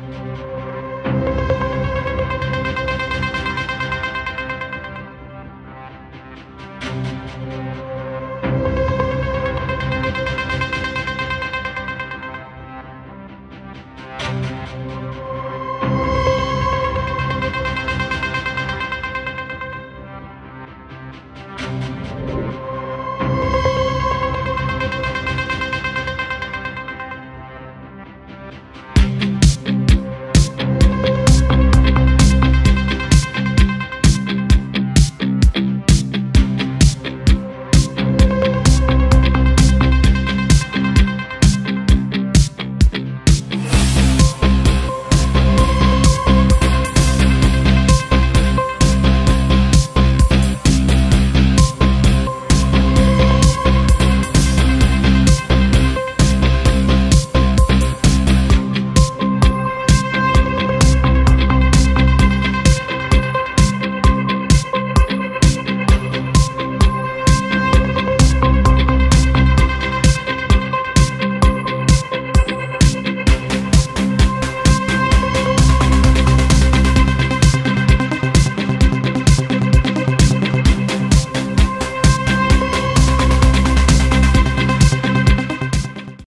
Música